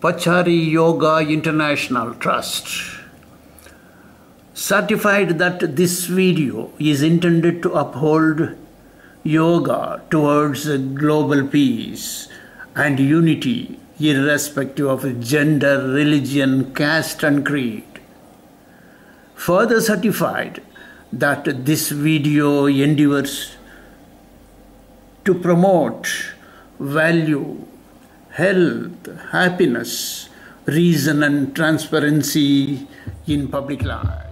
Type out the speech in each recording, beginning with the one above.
Pachari Yoga International Trust certified that this video is intended to uphold yoga towards global peace and unity irrespective of gender, religion, caste and creed. Further certified that this video endeavors to promote value, health, happiness, reason and transparency in public life.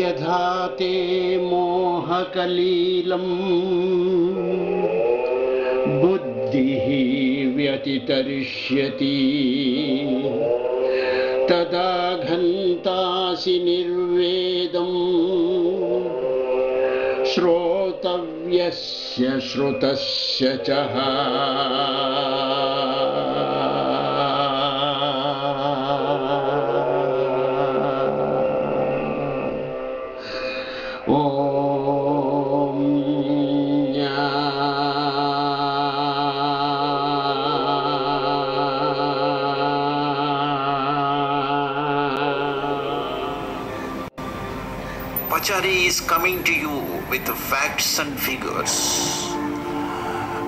यथा ते मोहकलीलं व्यतितरिष्यति तदा घन्तासि निर्वेदम्। श्रोतव्यस्य श्रुतस्य च Pachari is coming to you with facts and figures,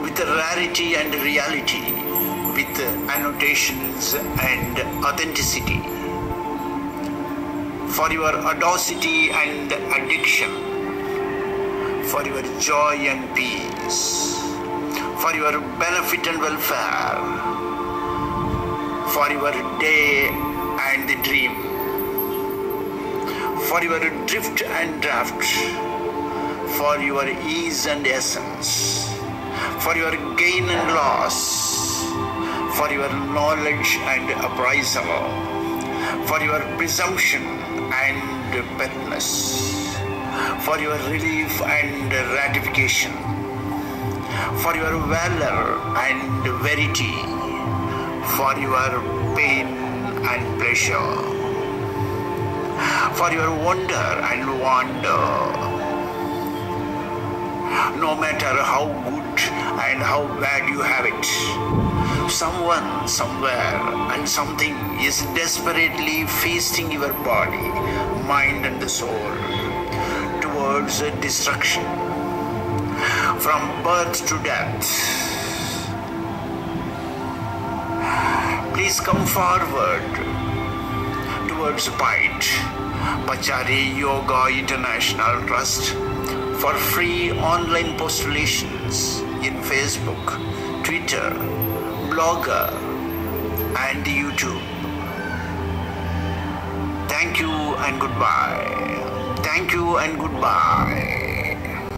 with rarity and reality, with annotations and authenticity. For your audacity and addiction, for your joy and peace, for your benefit and welfare, for your day and the dream for your drift and draft, for your ease and essence, for your gain and loss, for your knowledge and appraisal, for your presumption and petness, for your relief and ratification, for your valor and verity, for your pain and pleasure for your wonder and wonder. No matter how good and how bad you have it, someone, somewhere, and something is desperately feasting your body, mind, and the soul towards destruction. From birth to death. Please come forward towards PYIT, Pachari Yoga International Trust for free online postulations in Facebook, Twitter, Blogger, and YouTube. Thank you and goodbye. Thank you and goodbye.